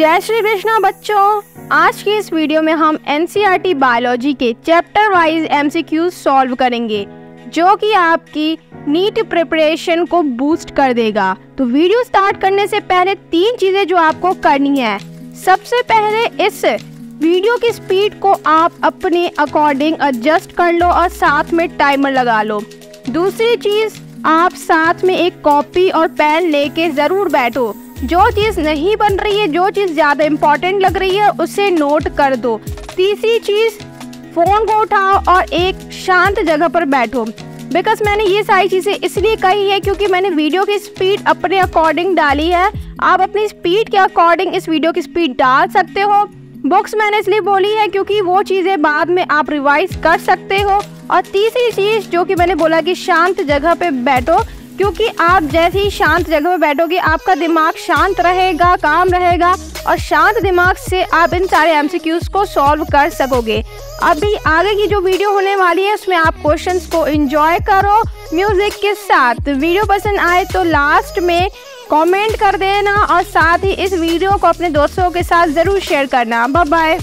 जय श्री कृष्णा बच्चों। आज की इस वीडियो में हम एन बायोलॉजी के चैप्टर वाइज एम सॉल्व करेंगे, जो कि आपकी नीट प्रिपरेशन को बूस्ट कर देगा। तो वीडियो स्टार्ट करने से पहले तीन चीज़ें जो आपको करनी है। सबसे पहले इस वीडियो की स्पीड को आप अपने अकॉर्डिंग एडजस्ट कर लो और साथ में टाइमर लगा लो। दूसरी चीज़, आप साथ में एक कॉपी और पेन लेके ज़रूर बैठो। जो चीज़ नहीं बन रही है, जो चीज़ ज़्यादा इम्पोर्टेंट लग रही है, उसे नोट कर दो। तीसरी चीज़ फ़ोन को उठाओ और एक शांत जगह पर बैठो। बिकॉज़ मैंने ये सारी चीज़ें इसलिए कही है क्योंकि मैंने वीडियो की स्पीड अपने अकॉर्डिंग डाली है। आप अपनी स्पीड के अकॉर्डिंग इस वीडियो की स्पीड डाल सकते हो। बुक्स मैंने इसलिए बोली है क्योंकि वो चीज़ें बाद में आप रिवाइज कर सकते हो। और तीसरी चीज़, जो कि मैंने बोला कि शांत जगह पे बैठो क्योंकि आप जैसे ही शांत जगह में बैठोगे, आपका दिमाग शांत रहेगा, काम रहेगा और शांत दिमाग से आप इन सारे एम को सॉल्व कर सकोगे। अभी आगे की जो वीडियो होने वाली है, उसमें आप क्वेश्चन को इंजॉय करो म्यूज़िक के साथ। वीडियो पसंद आए तो लास्ट में कमेंट कर देना और साथ ही इस वीडियो को अपने दोस्तों के साथ ज़रूर शेयर करना। Bye bye